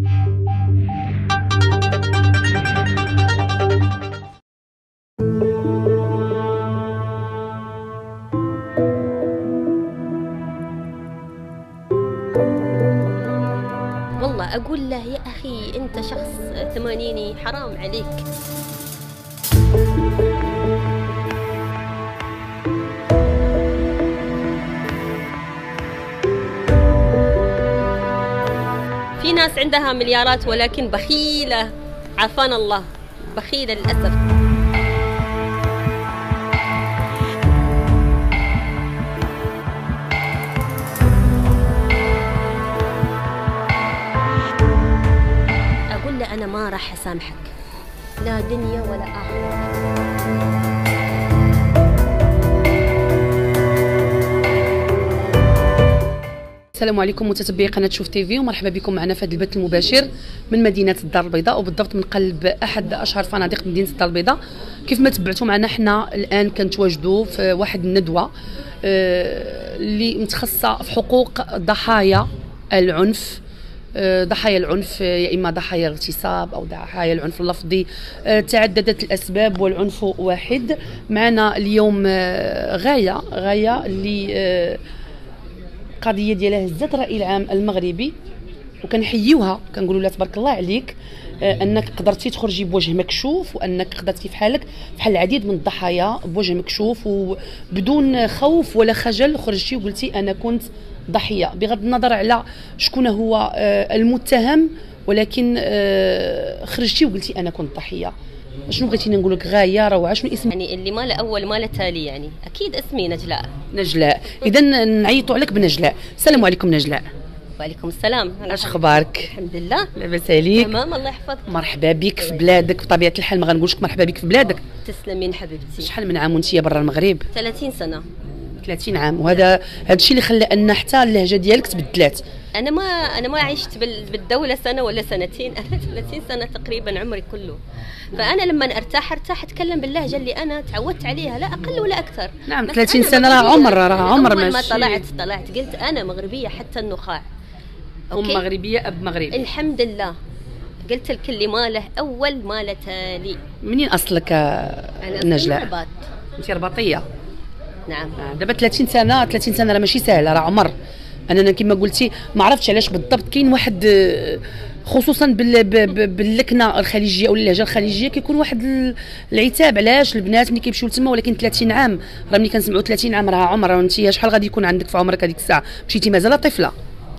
والله أقول له يا أخي أنت شخص ثمانيني حرام عليك. ناس عندها مليارات ولكن بخيلة عافانا الله بخيلة للأسف. أقول له أنا ما راح أسامحك لا دنيا ولا آخرة. السلام عليكم متتبعي قناة شوف تيفي ومرحبا بكم معنا في هذا البث المباشر من مدينة الدار البيضاء وبالضبط من قلب أحد أشهر فنادق مدينة الدار البيضاء. كيف ما تبعتوا معنا حنا الآن كنتواجدوا في واحد الندوة آه، اللي متخصصة في حقوق ضحايا العنف آه، ضحايا العنف يا إما ضحايا اغتصاب أو ضحايا العنف اللفظي. آه، تعددت الأسباب والعنف واحد. معنا اليوم غاية غاية اللي القضية ديالها هزت الراي العام المغربي وكنحيوها كنقولوا لها تبارك الله عليك آه، أنك قدرتي تخرجي بوجه مكشوف وأنك قدرتي في حالك بحال العديد من الضحايا بوجه مكشوف وبدون خوف ولا خجل خرجتي وقلتي أنا كنت ضحية. بغض النظر على شكون هو آه، المتهم ولكن آه، خرجتي وقلتي أنا كنت ضحية. شنو بغيتينا نقول لك؟ غاية روعه شنو اسم؟ يعني اللي ما له أول ما له تالي يعني. أكيد اسمي نجلاء. نجلاء. اذا نعيطوا عليك بنجلاء. السلام عليكم نجلاء. وعليكم السلام. أش أخبارك؟ الحمد لله. لاباس عليك. تمام الله يحفظك. مرحبا بك في بلادك. بطبيعة الحال ما غنقولش مرحبا بك في بلادك. تسلمين حبيبتي شحال من عام وانت برا المغرب؟ 30 سنة. 30 عام. وهذا هذا الشيء اللي خلى أن حتى اللهجة ديالك تبدلات. أنا ما أنا ما عشت بال- بالدولة سنة ولا سنتين. أنا 30 سنة تقريبا عمري كله. فأنا لما أرتاح أرتاح أتكلم باللهجة اللي أنا تعودت عليها لا أقل ولا أكثر. نعم، بس 30 أنا سنة راه. عمر، راه عمر ما طلعت طلعت. قلت أنا مغربية حتى النخاع. أم؟ مغربية أب مغربي. الحمد لله. قلت لك اللي ما له أول ما تالي. منين أصلك آه، أنا أصلاً نجلاء رباط. أنت رباطية. نعم. آه، دابا 30 سنة 30 سنة راه ماشي سهله راه عمر. أنا كما قلتي ما عرفتش علاش بالضبط كاين واحد آه، خصوصا باللكنة الخليجية أو اللهجة الخليجية كيكون واحد ال- العتاب. علاش؟ البنات ملي كيمشيو تما ولكن 30 عام. راه ملي كنسمعوا 30 عام راه عمر وانت شحال غادي يكون عندك في عمرك هذيك الساعة؟ مشيتي مازال طفلة؟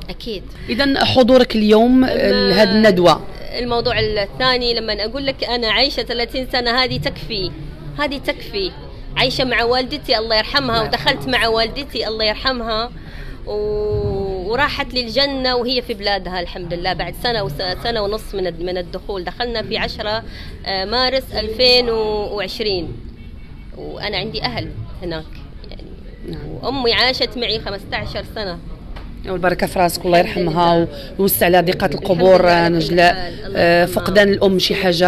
أكيد. اذا حضورك اليوم لهذه الندوة. الموضوع الثاني لما أقول لك أنا عايشة 30 سنة هذه تكفي. هذه تكفي. عايشة مع والدتي الله يرحمها. ودخلت مع والدتي الله يرحمها و... وراحت للجنة وهي في بلادها الحمد لله بعد سنة وس... سنة ونص من من الدخول دخلنا في 10 آه، مارس 2020 وأنا عندي أهل هناك يعني نعم. وأمي عاشت معي 15 سنة والبركة في راسك الله يرحمها. ويوسع على ضيقات القبور نجلاء آه،. فقدان الأم شي حاجة.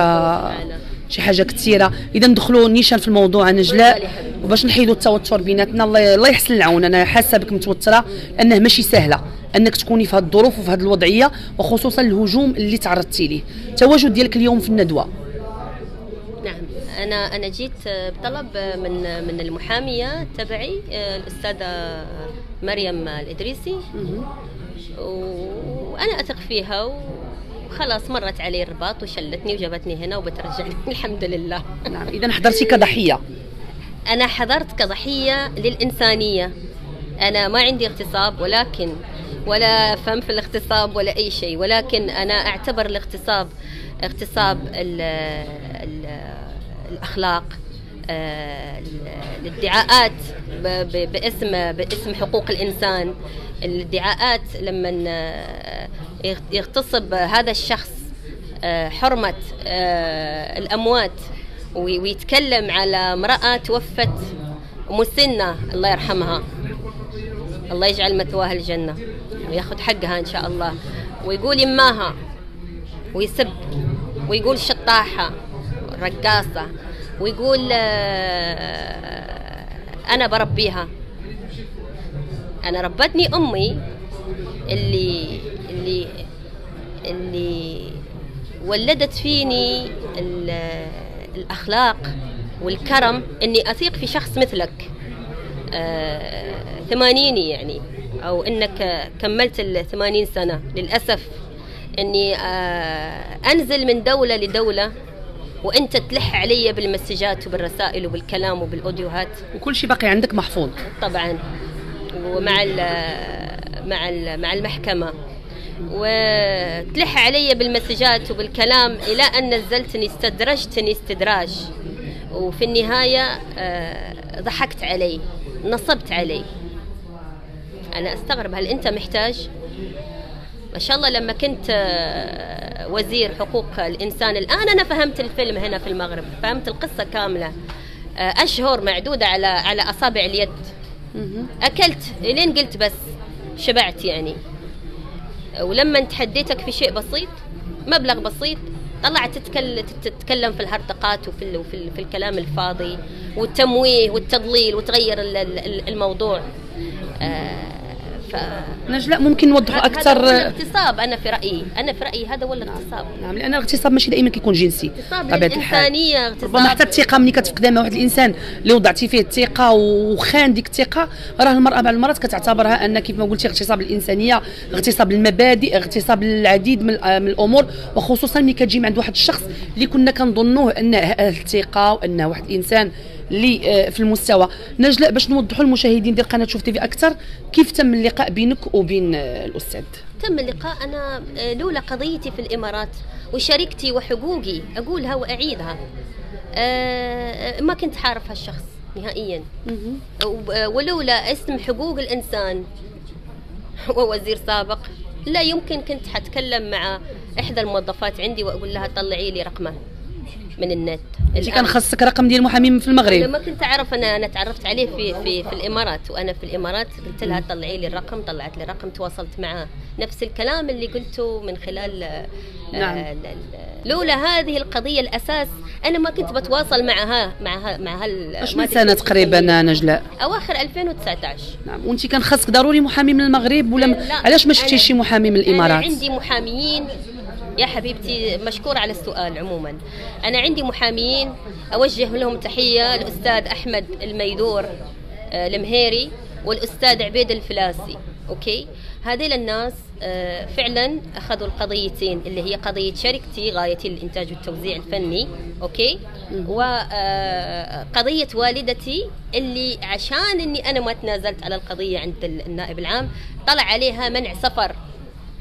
شي حاجة كثيرة. إذا ندخلوا نيشان في الموضوع نجلاء. وباش نحيدوا التوتر بيناتنا الله الله يحسن العون. أنا حاسة بك متوترة أنه ماشي سهلة أنك تكوني في هذه الظروف وفي هذه الوضعية وخصوصا الهجوم اللي تعرضتي ليه. التواجد ديالك اليوم في الندوة؟ نعم. أنا أنا جيت بطلب من من المحامية تبعي الأستاذة مريم الإدريسي. وأنا أثق فيها وخلاص مرت علي الرباط وشلتني وجابتني هنا وبترجعني. الحمد لله نعم إذا حضرتي كضحية. أنا حضرت كضحية للإنسانية. أنا ما عندي اغتصاب ولكن ولا فهم في الاغتصاب ولا أي شيء ولكن أنا أعتبر الاغتصاب اغتصاب ال ال الأخلاق آه، ال- الادعاءات باسم باسم حقوق الإنسان. الادعاءات لما آه، يغ- يغتصب هذا الشخص آه، حرمة آه، الأموات وي- ويتكلم على امرأة توفت مسنة الله يرحمها. الله يجعل مثواها الجنة وياخذ حقها إن شاء الله. ويقول يماها ويسب ويقول شطاحة رقاصة ويقول أنا بربيها. أنا ربتني أمي اللي اللي اللي ولدت فيني ال- الأخلاق والكرم إني أثيق في شخص مثلك آه، ثمانيني يعني أو إنك كملت الثمانين سنة. للأسف إني آه، أنزل من دولة لدولة وأنت تلح علي بالمسجات وبالرسائل وبالكلام وبالأوديوهات. وكل شيء باقي عندك محفوظ. طبعا. ومع ال مع ال مع المحكمة. وتلح علي بالمسجات وبالكلام إلى أن نزلتني استدرجتني استدراج. وفي النهاية آه، ضحكت علي نصبت علي. أنا أستغرب هل أنت محتاج؟ ما شاء الله لما كنت آه، وزير حقوق الإنسان الآن أنا فهمت الفيلم هنا في المغرب فهمت القصة كاملة. آه، أشهر معدودة على على أصابع اليد. أكلت لين قلت بس شبعت يعني. ولما تحديتك في شيء بسيط مبلغ بسيط طلعت تتكلم, في الهرطقات وفي وفي في الكلام الفاضي والتمويه والتضليل وتغير ال- ال- الموضوع. آه، ف نجلاء ممكن نوضحوا هذا هو أكثر الاغتصاب أنا في رأيي. أنا في رأيي هذا هو الاغتصاب. نعم لأن الاغتصاب ماشي دائما كيكون جنسي اغتصاب بطبيعة الحال. للانسانيه اغتصاب. ربما حتى الثقة ملي كتفقدها مع واحد الإنسان اللي وضعتي فيه الثقة وخان ديك الثقة راه المرأة بعض المرات كتعتبرها أن كيف ما قلتي اغتصاب الإنسانية اغتصاب المبادئ اغتصاب العديد من, الأمور وخصوصا ملي كتجي عند واحد الشخص اللي كنا كنظنوه أنه أهل الثقة وأنه واحد الإنسان اللي آه، في المستوى. نجلاء باش نوضحوا المشاهدين ديال قناة شوف تي في أكثر كيف تم اللقاء بينك وبين آه، الأستاذ؟ تم اللقاء أنا آه، لولا قضيتي في الإمارات وشركتي وحقوقي أقولها وأعيدها. آه، ما كنت حارف هالشخص نهائيا. ولولا اسم حقوق الإنسان ووزير سابق لا يمكن كنت حتكلم مع إحدى الموظفات عندي وأقول لها طلعي لي رقمه. من النت انت. كان خاصك رقم ديال محامي في المغرب لما كنت أعرف أنا أنا تعرفت عليه في في في الإمارات وأنا في الإمارات قلت لها طلعي لي الرقم طلعت لي الرقم تواصلت معاه نفس الكلام اللي قلته من خلال آه، نعم. لولا هذه القضية الأساس أنا ما كنت بتواصل معها معها مع هال أش ما من سنة تقريبا. نجلاء أواخر 2019 نعم وأنت كان خاصك ضروري محامي من المغرب ولا م- علاش ما شفتيش شي محامي من الإمارات أنا عندي محاميين يا حبيبتي مشكورة على السؤال عموما. أنا عندي محاميين أوجه لهم تحية الأستاذ أحمد الميدور آه، المهيري والأستاذ عبيد الفلاسي. okay؟ هذيل الناس آه، فعلا أخذوا القضيتين اللي هي قضية شركتي غايتي للإنتاج والتوزيع الفني. okay؟ وقضية والدتي اللي عشان أني أنا ما تنازلت على القضية عند النائب العام طلع عليها منع سفر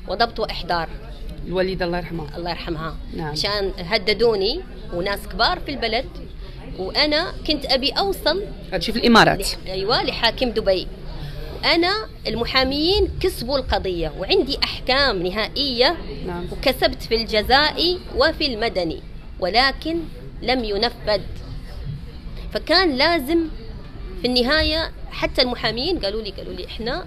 وضبط واحضار الوالده الله يرحمها الله يرحمها. نعم. عشان هددوني وناس كبار في البلد وأنا كنت أبي اوصل في الإمارات. أيوه لحاكم دبي. أنا المحاميين كسبوا القضية وعندي أحكام نهائية نعم. وكسبت في الجزائي وفي المدني ولكن لم ينفذ. فكان لازم في النهاية حتى المحامين قالوا لي قالوا لي إحنا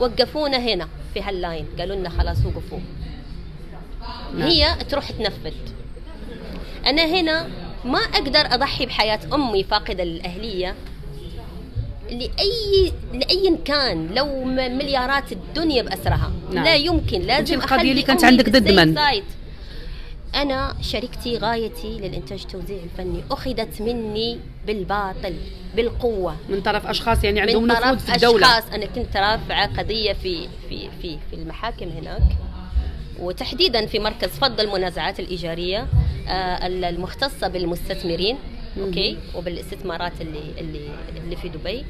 وقفونا هنا في هاللاين. قالوا لنا خلاص وقفوا. نعم. هي تروح تنفذ. أنا هنا ما أقدر أضحي بحياة أمي فاقدة للاهليه لاي لأي كان لو مليارات الدنيا بأسرها. نعم. لا يمكن لازم القضية أخلي اللي كانت عندك ضد من؟ أنا شركتي غايتي للإنتاج التوزيع الفني أخذت مني بالباطل بالقوة. من طرف أشخاص يعني عندهم من نفوذ طرف في الدولة. أشخاص. أنا كنت رافعة قضية في في في في المحاكم هناك. وتحديدا في مركز فض المنازعات الإيجارية آه، المختصة بالمستثمرين أوكي؟ وبالاستثمارات اللي اللي اللي في دبي.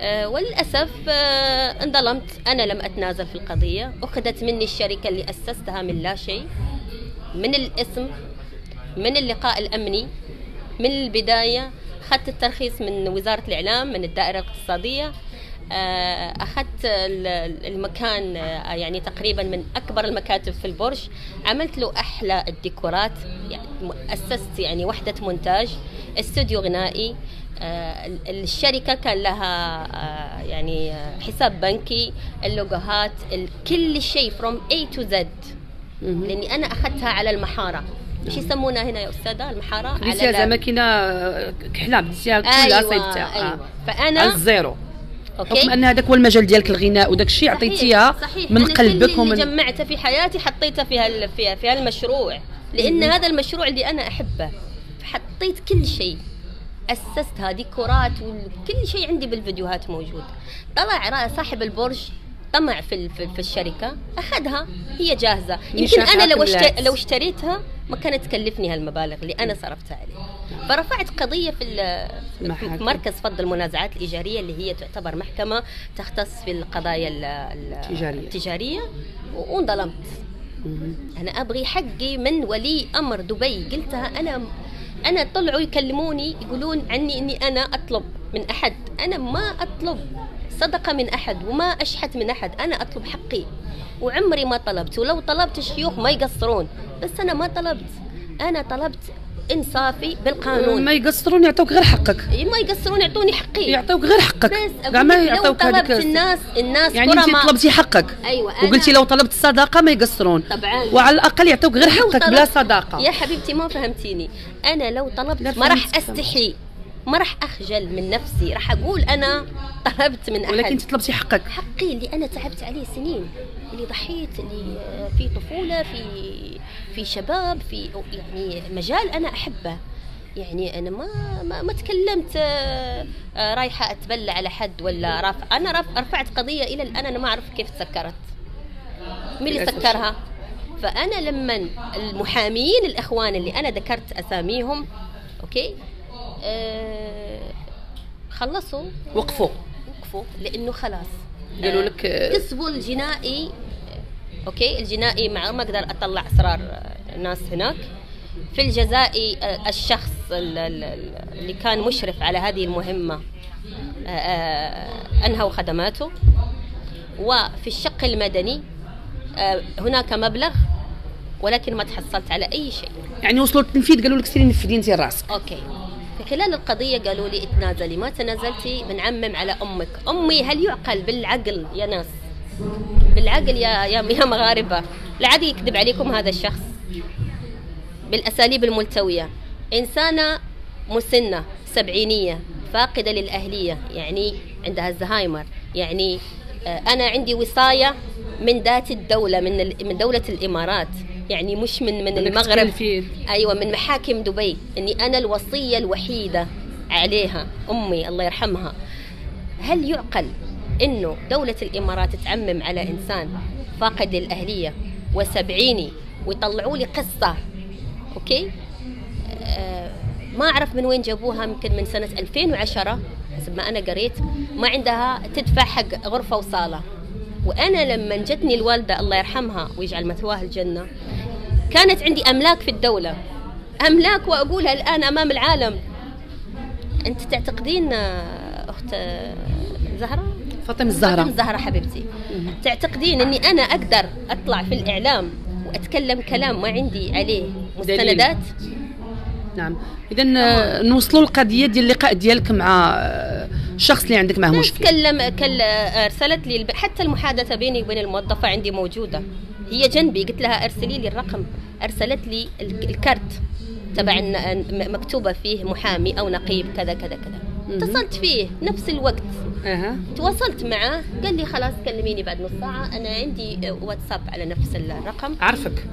آه، وللأسف آه، انظلمت. أنا لم أتنازل في القضية. أخذت مني الشركة اللي أسستها من لا شيء من الاسم من اللقاء الأمني من البداية اخذت الترخيص من وزارة الإعلام من الدائرة الاقتصادية. آه، أخذت ال- المكان آه، يعني تقريبا من أكبر المكاتب في البرج. عملت له أحلى الديكورات يعني أسست يعني وحدة مونتاج استوديو غنائي. آه، ال- الشركة كان لها آه، يعني آه، حساب بنكي اللوجوهات ال- كل شيء from A to Z. مهم. لأني أنا أخذتها على المحارة. إيش يسمونها هنا يا أستاذة؟ المحارة؟ ال- زعما كاينة كحله ديتيها كلها أيوة، صيبتها أيوة. آه. فأنا- على الزيرو. أوكي؟ حكم أن هذاك هو المجال ديالك الغناء وداك الشيء عطيتيها. من أنا قلبك ومن اللي جمعته في حياتي حطيته في هال في, في هالمشروع. لأن هذا المشروع اللي أنا أحبه. حطيت كل شيء. اسستها ديكورات وكل شيء عندي بالفيديوهات موجود. طلع صاحب البرج طمع في في, الشركة أخذها هي جاهزة يمكن أنا لو. لو اشتريتها ما كانت تكلفني هالمبالغ اللي أنا صرفتها عليه فرفعت قضية في. في مركز فض المنازعات الإيجارية اللي هي تعتبر محكمة تختص في القضايا. التجارية و- وانظلمت. أنا أبغي حقي من ولي أمر دبي قلتها أنا أنا طلعوا يكلموني يقولون عني إني أنا أطلب من أحد أنا ما أطلب صدقه من أحد وما أشحت من أحد. أنا أطلب حقي وعمري ما طلبت. ولو طلبت الشيوخ ما يقصرون بس أنا ما طلبت. أنا طلبت إنصافي بالقانون. ما يقصرون يعطوك غير حقك. ما يقصرون يعطوني حقي. يعطوك غير حقك. بس ما يعطوك طلبت الناس الناس يعني أنت. طلبتي حقك. أيوه أنا- وقلتي لو طلبت الصداقه ما يقصرون. طبعاً. وعلى الأقل يعطوك غير حقك بلا صداقة. يا حبيبتي ما فهمتيني. أنا لو طلبت ما راح. أستحي. ما راح أخجل من نفسي راح أقول أنا طلبت من أحد. ولكن انت طلبتي حقك. حقي اللي أنا تعبت عليه سنين اللي ضحيت اللي آه، في طفولة في في شباب في يعني مجال أنا أحبه. يعني أنا ما ما, ما تكلمت آه، آه، رايحة اتبلى على حد ولا رافع. أنا رف- رفعت قضية إلى الآن أنا ما أعرف كيف تسكرت. مين اللي. سكرها؟ فأنا لما المحاميين الإخوان اللي أنا ذكرت أساميهم okay؟ خلصوا. وقفوا. وقفوا لأنه خلاص. قالوا آه، لك، آه، كسبوا الجنائي. okay الجنائي مع ما أقدر أطلع أسرار آه، ناس هناك. في الجزائي آه، الشخص ال- ال- ال- اللي كان مشرف على هذه المهمة آه، آه، أنهوا خدماته. وفي الشق المدني آه، هناك مبلغ ولكن ما تحصلت على أي شيء. يعني وصلوا التنفيذ قالوا لك سيري نفذي انت راسك. okay. خلال القضية قالوا لي اتنازلي ما تنازلتي؟ بنعمم على أمك. أمي هل يعقل؟ بالعقل يا ناس. بالعقل يا يا يا مغاربة. لا عاد يكذب عليكم هذا الشخص. بالأساليب الملتوية. إنسانة مسنة سبعينية فاقدة للأهلية يعني عندها الزهايمر. يعني آه، أنا عندي وصاية من ذات الدولة من من دولة الإمارات. يعني مش من من المغرب. تكلفين. أيوه من محاكم دبي. إني أنا الوصية الوحيدة عليها. أمي الله يرحمها. هل يعقل إنه دولة الإمارات تعمم على إنسان فاقد للاهليه وسبعيني ويطلعوا لي قصة؟ أوكي؟ آه ما أعرف من وين جابوها يمكن من سنة 2010 حسب ما أنا قريت. ما عندها تدفع حق غرفة وصالة. وأنا لما جتني الوالدة الله يرحمها ويجعل مثواها الجنة كانت عندي أملاك في الدولة. أملاك وأقولها الآن أمام العالم. أنت تعتقدين آه، أخت آه، زهرة؟ فاطمة الزهراء فاطمة الزهرة حبيبتي. تعتقدين أني أنا أقدر أطلع في الإعلام وأتكلم كلام ما عندي عليه مستندات؟ نعم. اذا آه، نوصلوا القضية ديال اللقاء ديالك مع الشخص اللي عندك معه مشكل تكلم كل ارسلت لي. حتى المحادثة بيني وبين الموظفة عندي موجودة. هي جنبي قلت لها أرسلي لي الرقم. أرسلت لي ال- الكرت تبع مكتوبة فيه محامي أو نقيب كذا كذا كذا. اتصلت فيه نفس الوقت. أها. تواصلت معه قال لي خلاص كلميني بعد نص ساعة. أنا عندي واتساب على نفس الرقم. عارفك.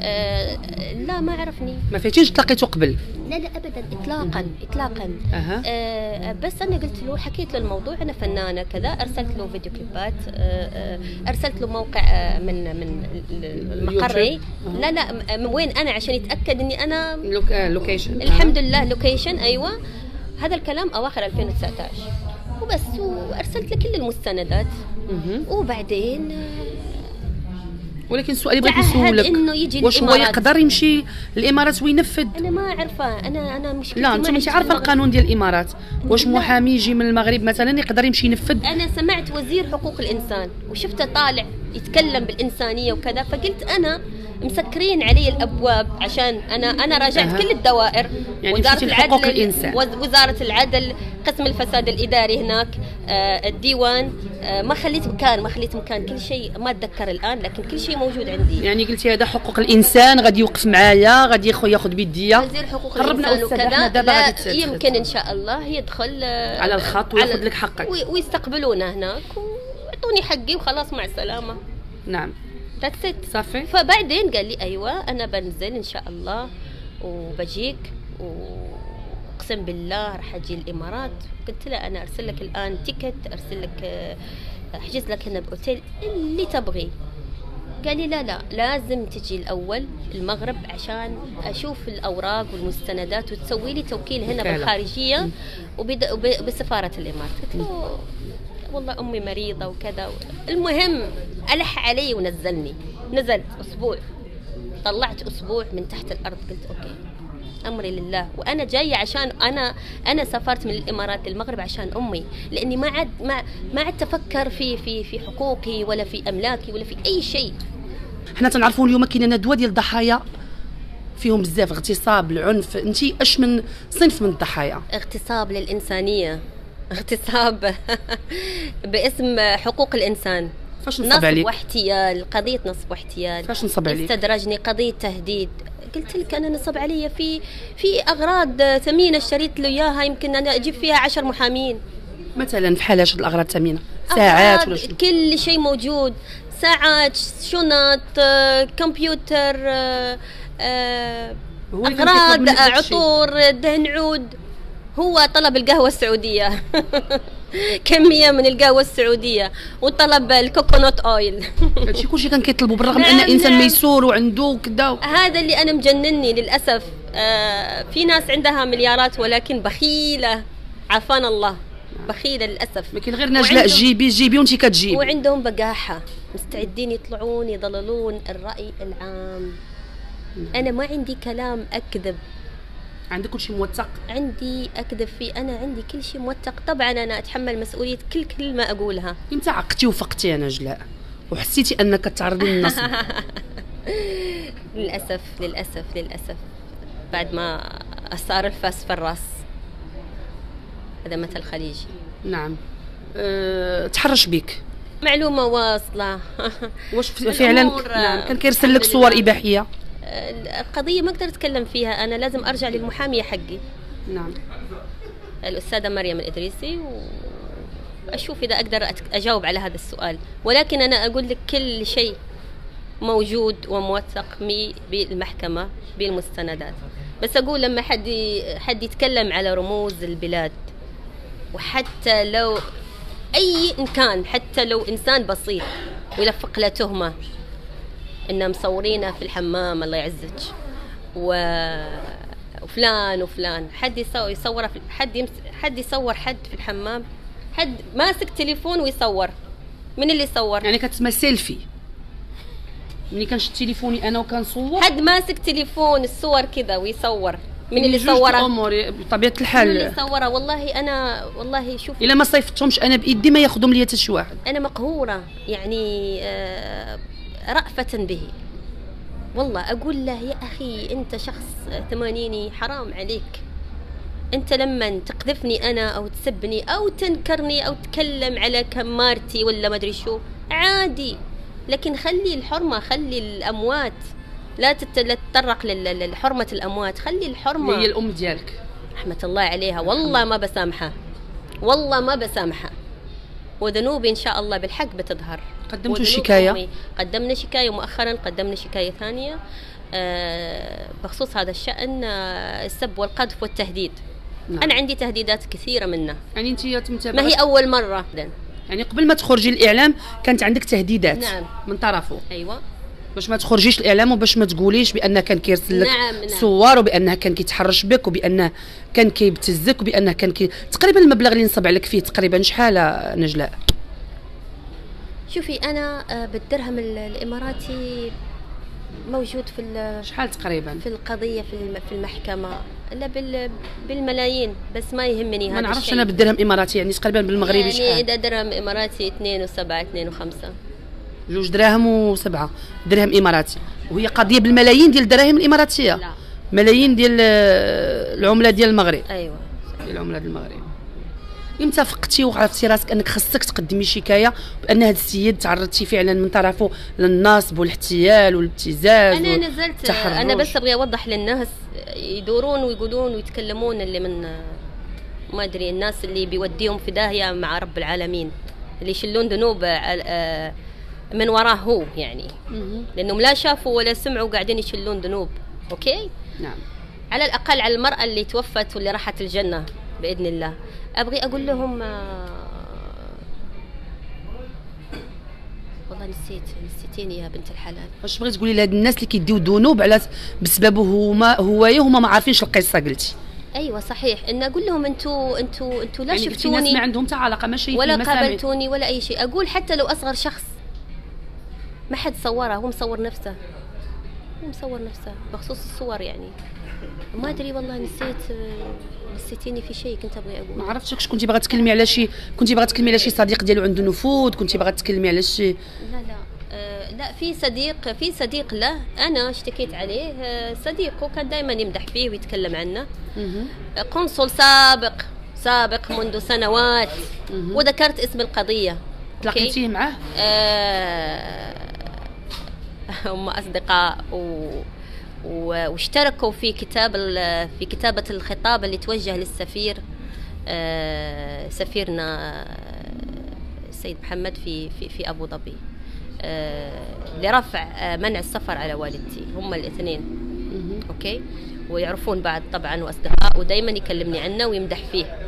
آه لا ما عرفني. ما فيتيش تلاقيتوا قبل. لا لا ابدا اطلاقا اطلاقا. أها. آه بس أنا قلت له حكيت له الموضوع أنا فنانة كذا أرسلت له فيديو كليبات آه آه أرسلت له موقع آه من من مقري. لا لا من وين أنا؟ عشان يتأكد إني أنا loc... آه، location الحمد لله location أيوه. هذا الكلام أواخر 2019 وبس وأرسلت له كل المستندات. وبعدين ولكن السؤال اللي بغيت نسولك إنه يجي واش هو. يقدر يمشي الإمارات وينفذ أنا ما عارفه أنا أنا مشكلتي لا أنت في عارفة. القانون ديال الإمارات واش. محامي يجي من المغرب مثلا يقدر يمشي ينفذ أنا سمعت وزير حقوق الإنسان وشفته طالع يتكلم بالإنسانية وكذا فقلت أنا مسكرين علي الأبواب عشان أنا أنا راجعت أها. كل الدوائر يعني مشيتي لحقوق الإنسان. وز- وزارة العدل قسم الفساد الإداري هناك آه، الديوان آه، ما خليت مكان ما خليت مكان كل شيء ما أتذكر الآن لكن كل شيء موجود عندي يعني قلتي هذا حقوق الإنسان غادي يوقف معايا غادي ياخذ بيديا وزير حقوق الإنسان وكذا دابا. يمكن إن شاء الله يدخل آه، على الخط وياخذ لك حقك. وي- ويستقبلونا هناك ويعطوني حقي وخلاص مع السلامة نعم that's it صافي. فبعدين قال لي أيوه أنا بنزل إن شاء الله وبجيك وأقسم بالله راح أجي الإمارات. قلت له أنا أرسل لك الآن تيكت أرسل لك أحجز لك هنا بأوتيل اللي تبغيه قال لي لا لا لازم تجي الأول المغرب عشان أشوف الأوراق والمستندات وتسوي لي توكيل هنا. بالخارجية وبد- وب- بسفاره الإمارات. قلت له والله أمي مريضة وكذا. المهم ألح علي ونزلني. نزلت أسبوع. طلعت أسبوع من تحت الأرض. قلت أوكي أمري لله. وأنا جاية عشان أنا أنا سافرت من الإمارات للمغرب عشان أمي. لأني ما عاد ما ما عاد أفكر في في في حقوقي ولا في أملاكي ولا في أي شيء. حنا تنعرفوا اليوم كاينة ندوة ديال الضحايا. فيهم بزاف اغتصاب العنف. انت اش من صنف من الضحايا؟ اغتصاب للإنسانية. اغتصاب باسم حقوق الإنسان. فاش نصب نصب عليك واحتيال قضية نصب واحتيال فاش نصب عليك استدرجني قضيه تهديد. قلت لك أنا نصب علي في في أغراض ثمينة اشتريت له إياها يمكن أنا أجيب فيها عشر محامين. مثلا بحال اش الأغراض الثمينه ساعات ولا شنو؟ كل شيء موجود. ساعات شنط آه، كمبيوتر آه، آه، أغراض. عطور دهن عود. هو طلب القهوة السعودية. كمية من القهوة السعودية وطلب الكوكونات اويل هادشي كلشي كان كيطلبوا بالرغم نعم، إن إنسان نعم. ميسور وعنده كذا. هذا اللي أنا مجنني للأسف. آه في ناس عندها مليارات ولكن بخيلة. عافانا الله. بخيلة للأسف. ما كاين غير نجلاء جيبي جيبي وانت كتجيبي. وعندهم بقاحة. مستعدين يطلعون يضللون الرأي العام. أنا ما عندي كلام أكذب. عندك كلشي موثق؟ عندي أكذب فيه أنا عندي كل شيء موثق. طبعا أنا أتحمل مسؤولية كل كلمه أقولها. إمتى عقتي وفقتي يا نجلاء وحسيتي أنك تعرضي للنصب. للأسف للأسف للأسف. بعد ما صار الفاس في الراس هذا مثل خليجي. نعم. أه تحرش بك معلومة واصلة. واش فعلا؟ نعم. كان كيرسل لك صور. إباحية. القضية ما أقدر أتكلم فيها أنا لازم أرجع للمحامية حقي. نعم. الأستاذة مريم الإدريسي وأشوف إذا أقدر أجاوب على هذا السؤال. ولكن أنا أقول لك كل شيء موجود وموثق مي- بالمحكمة بالمستندات. بس أقول لما حد حد يتكلم على رموز البلاد وحتى لو أي إن كان حتى لو إنسان بسيط ويلفق له تهمة ان مصورينه في الحمام الله يعزك. و... وفلان وفلان. حد يصور يصوره في حد يمس... حد يصور حد في الحمام. حد ماسك تليفون ويصور. من اللي صور يعني كتسمى سيلفي. ملي كنشد تليفوني أنا وكنصور حد ماسك تليفون الصور كذا ويصور. من اللي جوج صوره؟ الأمور بطبيعة من الحال. اللي صوره؟ والله أنا والله شوف. إلا ما صيفتهمش أنا بإيدي ما ياخذهم ليا حتى شي واحد. أنا مقهورة. يعني آه، رأفة به. والله أقول له يا أخي أنت شخص ثمانيني حرام عليك. أنت لما تقذفني أنا أو تسبني أو تنكرني أو تتكلم على كمارتي ولا ما أدري شو عادي. لكن خلي الحرمة خلي الأموات. لا تت- لا تتطرق لحرمة الأموات. خلي الحرمة. هي الأم ديالك. رحمة الله عليها. والله ما بسامحها والله ما بسامحها وذنوبي إن شاء الله بالحق بتظهر. قدمتوا شكاية؟ قدمنا شكاية مؤخرا قدمنا شكاية ثانية. آه، بخصوص هذا الشأن آه، السب والقذف والتهديد. نعم. أنا عندي تهديدات كثيرة منه. يعني أنت متابعه ما هي أول مرة؟ يعني قبل ما تخرجي الإعلام كانت عندك تهديدات نعم. من طرفه. أيوة. باش ما تخرجيش الإعلام وباش ما تقوليش بانه كان كيرسل لك نعم، نعم. صور وبانه كان كيتحرش بك وبانه كان كيبتزك وبانه كان كي... تقريبا المبلغ اللي نصب عليك فيه تقريبا شحال نجلاء؟ شوفي أنا آه، بالدرهم ال- الإماراتي موجود في ال- شحال تقريبا؟ في القضية في الم- في المحكمة. لا بال بالملايين بس ما يهمني هذا ما نعرفش. أنا بالدرهم اماراتي يعني تقريبا بالمغربي يعني شحال؟ درهم إماراتي اثنين وسبعة اثنين وخمسة. جوج دراهم وسبعة درهم إماراتي. وهي قضية بالملايين ديال الدراهم الإماراتية. لا. ملايين ديال آه، العملة ديال المغرب. أيوه. ديال العملة ديال المغرب. إمتى فقتي وعرفتي راسك أنك خصك تقدمي شكاية بأن هذا السيد تعرضتي فعلا من طرفه للنصب والاحتيال والابتزاز أنا نزلت. أنا بس أبغى أوضح للناس يدورون ويقولون ويتكلمون اللي من ما أدري الناس اللي بيوديهم في داهية مع رب العالمين اللي يشلون ذنوب على- آه، من وراه هو يعني. لأنهم لا شافوا ولا سمعوا قاعدين يشلون ذنوب. أوكي؟ نعم. على الأقل على المرأة اللي توفت واللي راحت الجنة بإذن الله. أبغي أقول لهم آه، والله نسيت نسيتيني يا بنت الحلال. واش بغيت تقولي لهاد الناس اللي كيديو ذنوب على بسببه هما هوايه هما ما عارفينش القصة قلتي. أيوه صحيح. إن أقول لهم أنتوا أنتوا أنتوا لا يعني شفتوني ما عندهم حتى علاقة ماشي ولا. قابلتوني ولا أي شيء. أقول حتى لو أصغر شخص ما حد صوره هو مصور نفسه. هو مصور نفسه بخصوص الصور يعني. ما أدري والله نسيت نسيتيني في شيء كنت أبغي ما أقول عرفتش كنتي باغا تكلمي على شي كنتي باغا تكلمي على شي صديق ديالو عنده نفوذ؟ كنتي باغا تكلمي على شي؟ لا لا. آه، لا في صديق في صديق له. أنا اشتكيت عليه. آه، صديقه كان دائما يمدح فيه ويتكلم عنه. آه، قنصل سابق سابق منذ سنوات. وذكرت اسم القضية؟ تلاقيتيه معاه آه، هم أصدقاء و واشتركوا في كتاب ال- في كتابة الخطاب اللي توجه للسفير آه، سفيرنا آه، السيد محمد في في في أبو ظبي آه، لرفع آه، منع السفر على والدتي. هم الاثنين. okay؟ ويعرفون بعض طبعا وأصدقاء ودائما يكلمني عنه ويمدح فيه.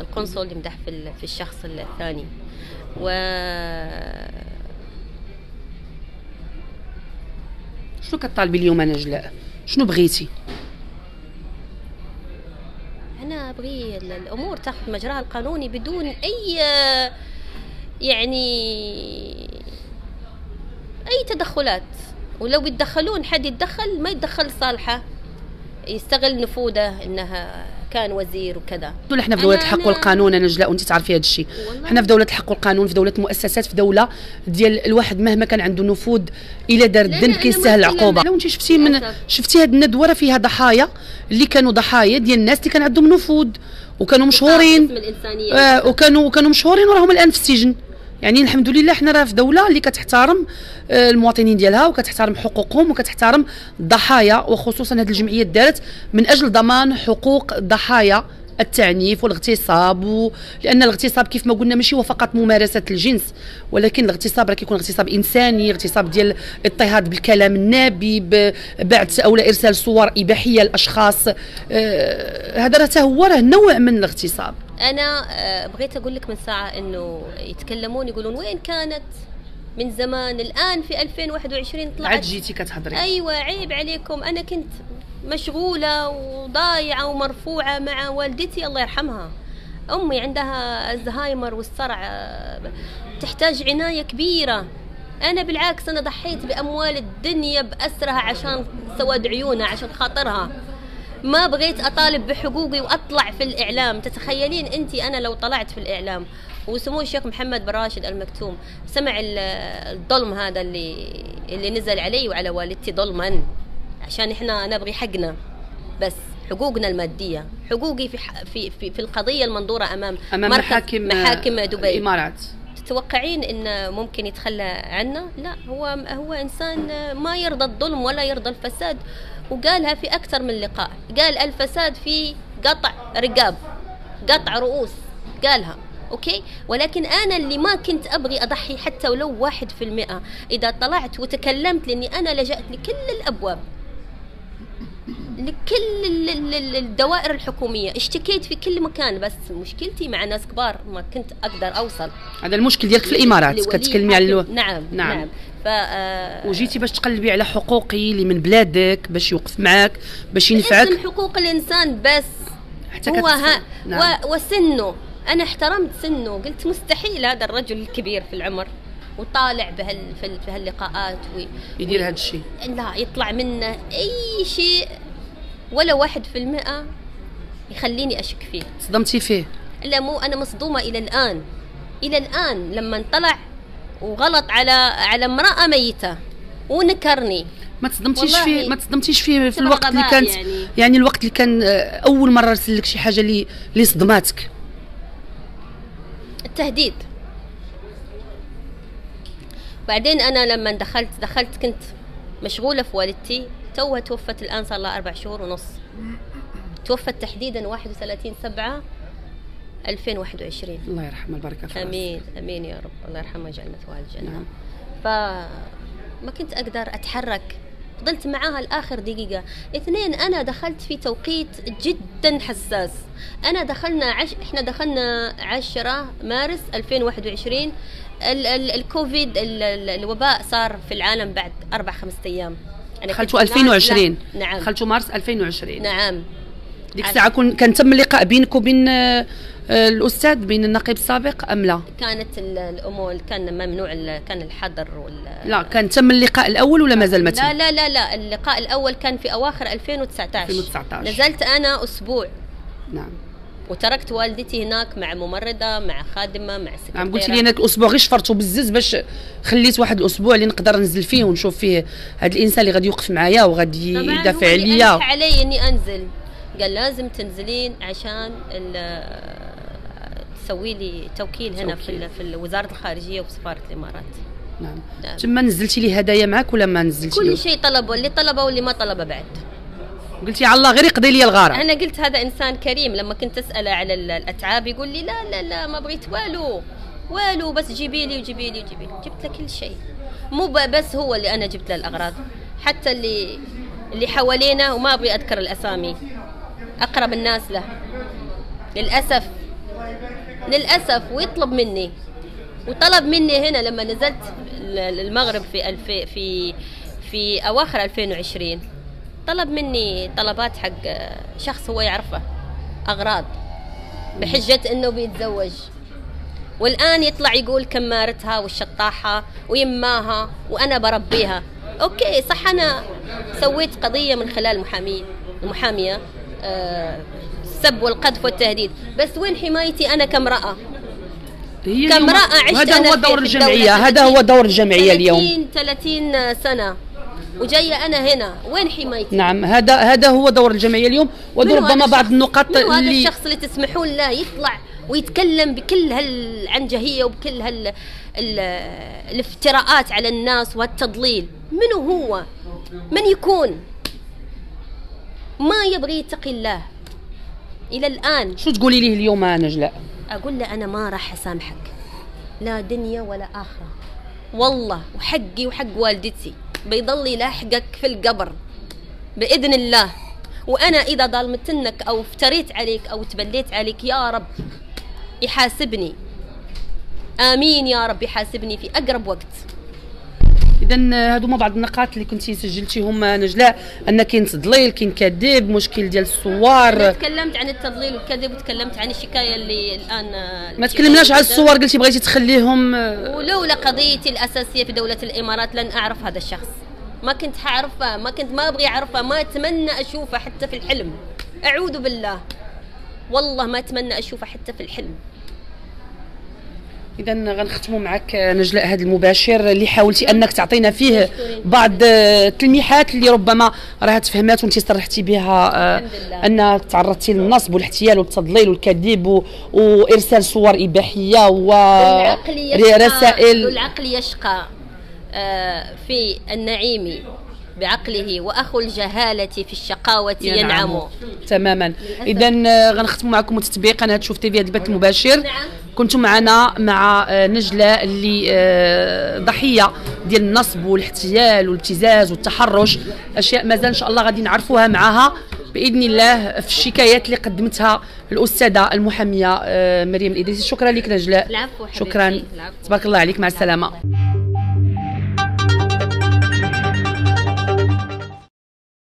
القنصل يمدح في ال- في الشخص الثاني. و شنو كطالبي اليوم أنا جلاء شنو بغيتي؟ أنا ابغي ال- الأمور تاخذ مجراها القانوني بدون اي يعني اي تدخلات. ولو يتدخلون حد يتدخل ما يتدخل صالحه. يستغل نفوذه إنها كان وزير وكذا نقول إحنا في دولة الحق والقانون أنا جلاء وأنت تعرفي هذا الشيء. إحنا في دولة الحق والقانون في دولة مؤسسات في دولة ديال الواحد مهما كان عنده نفوذ الا دار الذنب كيستاهل العقوبة. لو أنت شفتي من. شفتي هذه الندوره فيها ضحايا اللي كانوا ضحايا ديال الناس اللي كان عندهم نفوذ وكانوا مشهورين آه وكانوا وكانوا مشهورين وراهم الآن في السجن يعني الحمد لله حنا راه في دوله اللي كتحترم آه، المواطنين ديالها وكتحترم حقوقهم وكتحترم الضحايا وخصوصا هذه الجمعيات دارت من أجل ضمان حقوق ضحايا التعنيف والاغتصاب. لأن الاغتصاب كيف ما قلنا ماشي هو فقط ممارسة الجنس ولكن الاغتصاب راه كيكون اغتصاب إنساني اغتصاب ديال اضطهاد بالكلام النابي ب- بعث أو إرسال صور إباحية لأشخاص آه، هذا راه هو راه نوع من الاغتصاب أنا آه، بغيت أقول لك من ساعة إنه يتكلمون يقولون وين كانت؟ من زمان. الآن في 2021 عاد طلعت. جيتي كتهضري. أيوه عيب عليكم. أنا كنت مشغولة وضايعة ومرفوعة مع والدتي الله يرحمها. أمي عندها ألزهايمر والصرع آه، تحتاج عناية كبيرة. أنا بالعكس أنا ضحيت بأموال الدنيا بأسرها عشان سواد عيونها عشان خاطرها. ما بغيت أطالب بحقوقي وأطلع في الإعلام. تتخيلين انت أنا لو طلعت في الإعلام وسمو الشيخ محمد بن راشد المكتوم. سمع ال- الظلم هذا اللي اللي نزل علي وعلى والدتي ظلما. عشان إحنا نبغي حقنا. بس حقوقنا المادية. حقوقي في في في, في القضية المنظورة أمام أمام مركز- محاكم محاكم دبي. الإمارات. تتوقعين انه ممكن يتخلى عنا؟ لا هو هو إنسان ما يرضى الظلم ولا يرضى الفساد. وقالها في أكثر من لقاء، قال الفساد في قطع رقاب قطع رؤوس قالها. أوكي؟ ولكن أنا اللي ما كنت أبغي أضحي حتى ولو واحد في المئة. إذا طلعت وتكلمت لأني أنا لجأت لكل الأبواب. لكل ال- ال- ال- الدوائر الحكومية. اشتكيت في كل مكان بس مشكلتي مع ناس كبار ما كنت أقدر أوصل. هذا المشكل ديالك في الإمارات كتكلمي على ألو... نعم نعم. نعم. ف آه، وجيتي باش تقلبي على حقوقي اللي من بلادك باش يوقف معاك باش ينفعك؟ حقوق الإنسان بس. حتى هو ها نعم. و... وسنه. أنا احترمت سنه. قلت مستحيل هذا الرجل الكبير في العمر وطالع بهال في ال- في هاللقاءات و... يدير هذا الشيء. لا يطلع منه أي شيء ولا واحد في المئة يخليني أشك فيه. صدمتي فيه. لا مو أنا مصدومة إلى الآن. إلى الآن لما طلع وغلط على على امرأة ميتة ونكرني. ما تصدمتيش فيه ما تصدمتيش فيه في الوقت اللي كانت يعني. يعني, الوقت اللي كان أول مرة رسل لك شي حاجة اللي اللي صدماتك. التهديد. بعدين أنا لما دخلت دخلت كنت مشغولة في والدتي. توها توفت الآن صار لها أربع شهور ونص. توفت تحديدا 31 7 2021 الله يرحمه البركة في راسه. أمين أمين يا رب. الله يرحمه ويجعل مثواها الجنة. نعم. فما كنت أقدر أتحرك. فضلت معاها لآخر دقيقة. اثنين أنا دخلت في توقيت جدا حساس. أنا دخلنا عش... إحنا دخلنا 10 مارس 2021 ال... ال... الكوفيد ال... ال... الوباء صار في العالم بعد أربع خمسة أيام. دخلتوا نازلة- 2020 نعم. دخلتوا مارس 2020 نعم. ديك الساعة كون كان تم اللقاء بينك وبين آه، آه، الأستاذ بين النقيب السابق أم لا؟ كانت ال- الأمور كان ممنوع كان الحظر وال لا كان تم اللقاء الأول ولا مازال ما تم؟ لا لا لا لا اللقاء الأول كان في أواخر 2019 2019. نزلت أنا أسبوع. نعم. وتركت والدتي هناك مع ممرضة مع خادمة مع سكرتيره نعم قلت لي أنا الأسبوع غير شفرته بزز باش خليت واحد الأسبوع اللي نقدر ننزل فيه ونشوف فيه هذا الإنسان اللي غادي يوقف معايا وغادي يدافع عليا علي إني أنزل قال لازم تنزلين عشان ال- تسوي لي توكيل هنا في توكيل. ال- في وزاره الخارجية وفي سفاره الإمارات نعم نعم. ثم نزلتي لي هدايا معك ولا ما نزلتي كل؟ شيء طلبه اللي طلبه واللي ما طلبه بعد قلتي على الله غير يقضي لي الغاره أنا قلت هذا إنسان كريم لما كنت اساله على ال- الأتعاب يقول لي لا لا لا ما بغيت والو والو بس جيبي لي وجيبي لي وجيبي لي. جبت له كل شيء. مو بس هو اللي أنا جبت له الأغراض حتى اللي اللي حوالينا وما أبغي أذكر الأسامي. أقرب الناس له. للأسف. للأسف. ويطلب مني. وطلب مني هنا لما نزلت ال- المغرب في الف في في أواخر 2020 طلب مني طلبات حق شخص هو يعرفه أغراض بحجة إنه بيتزوج. والآن يطلع يقول كمارتها والشطاحة ويماها وأنا بربيها. okay صح أنا سويت قضية من خلال محامي المحاميه آه، السب والقذف والتهديد. بس وين حمايتي أنا كامرأة؟ هي كامرأة اليوم- عشت هذا أنا هو دور الدولة هذا هو دور الجمعية اليوم. 30 30 سنة. وجاية أنا هنا. وين حمايتي؟ نعم هذا هذا هو دور الجمعية اليوم وربما بعض؟ النقاط منو هذا اللي الشخص اللي تسمحون له يطلع ويتكلم بكل هالعنجهيه وبكل هال ال- الافتراءات على الناس والتضليل؟ منو هو؟ من يكون؟ ما يبغي يتقي الله. إلى الآن. شو تقولي ليه اليوم نجلاء؟ أقول له أنا ما راح أسامحك. لا دنيا ولا آخرة. والله وحقي وحق والدتي. بيضل يلاحقك في القبر بإذن الله. وأنا إذا ظلمتنك أو افتريت عليك أو تبليت عليك يا رب يحاسبني. آمين يا رب يحاسبني في أقرب وقت. اذا هادو بعض النقاط اللي كنتي سجلتيهم نجلاء. أن كاين تضليل كاين كذب مشكل ديال الصور. تكلمت عن التضليل والكذب وتكلمت عن الشكاية اللي الآن ما تكلمناش على الصور قلتي بغيتي تخليهم. ولولا قضيتي الأساسية في دولة الإمارات لن أعرف هذا الشخص. ما كنت حعرفه ما كنت ما أبغي أعرفه ما أتمنى أشوفه حتى في الحلم. أعوذ بالله. والله ما أتمنى أشوفه حتى في الحلم. اذا غنختموا معك نجلاء هذا المباشر اللي حاولتي أنك تعطينا فيه بعض التلميحات اللي ربما راها تفهمات وانت صرحتي بها آه،. ان تعرضتي للنصب والاحتيال والتضليل والكذب و- وإرسال صور إباحية العقل يشقى ورسائل العقل يشقى آه، في النعيم بعقله وأخو الجهالة في الشقاوة ينعم تماما. إذا غنختموا معكم وتتبيع قناه شوف تي في هذا البث المباشر. نعم. كنتم معنا مع آه، نجلاء اللي آه، ضحية ديال النصب والاحتيال والابتزاز والتحرش. أشياء مازال إن شاء الله غادي نعرفوها معها بإذن الله في الشكايات اللي قدمتها الأستاذة المحامية آه، مريم الإدريسي. شكرا لك نجلاء شكرا. تبارك الله عليك. مع السلامة.